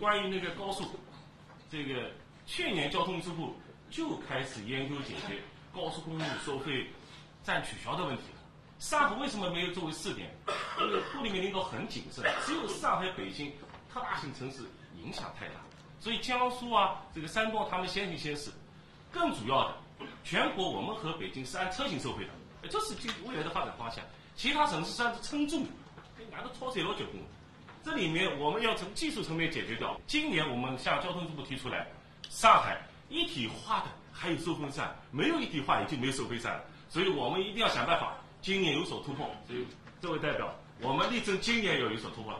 关于那个高速，这个去年交通支部就开始研究解决高速公路收费站取消的问题了。上海为什么没有作为试点？因为部里面领导很谨慎，只有上海、北京特大型城市影响太大，所以江苏啊、这个山东他们先行先试。更主要的，全国我们和北京是按车型收费的，这是今未来的发展方向。其他省市是按称重，拿着超车老九公。这里面我们要从技术层面解决掉。今年我们向交通部提出来，上海一体化的还有收费站，没有一体化也就没有收费站了，所以我们一定要想办法，今年有所突破。所以这位代表，我们力争今年要有所突破。